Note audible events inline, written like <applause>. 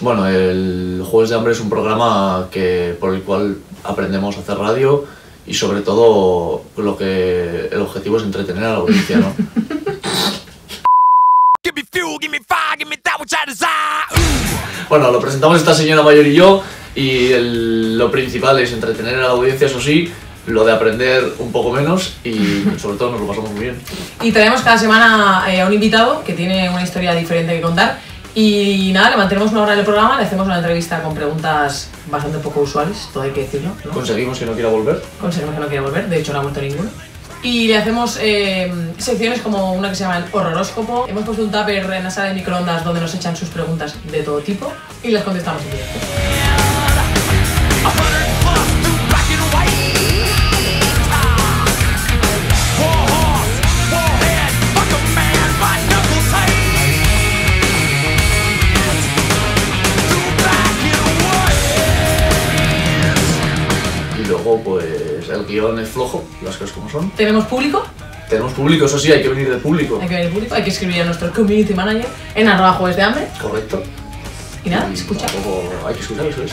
Bueno, el Jueves de Hambre es un programa que, por el cual aprendemos a hacer radio y sobre todo lo que el objetivo es entretener a la audiencia, ¿no? <laughs> Bueno, lo presentamos esta señora mayor y yo y el- lo principal es entretener a la audiencia, eso sí, lo de aprender un poco menos y <laughs> sobre todo nos lo pasamos muy bien. Y traemos cada semana eh, a un invitado que tiene una historia diferente que contar. Y nada, le mantenemos una hora en el programa, le hacemos una entrevista con preguntas bastante poco usuales, todo hay que decirlo. ¿no? Conseguimos que no quiera volver. Conseguimos que no quiera volver, de hecho no ha vuelto ninguno. Y le hacemos eh, secciones como una que se llama el horroróscopo. Hemos puesto un tupper en la sala de microondas donde nos echan sus preguntas de todo tipo y las contestamos en directo. Luego, pues, el guion es flojo, las cosas como son. Tenemos público, Tenemos público, eso sí, hay que venir de público. hay que ver el público, hay que escribir a nuestro community manager en arroba jueves de hambre. Correcto. Y nada, escucha. hay que escuchar, eso es.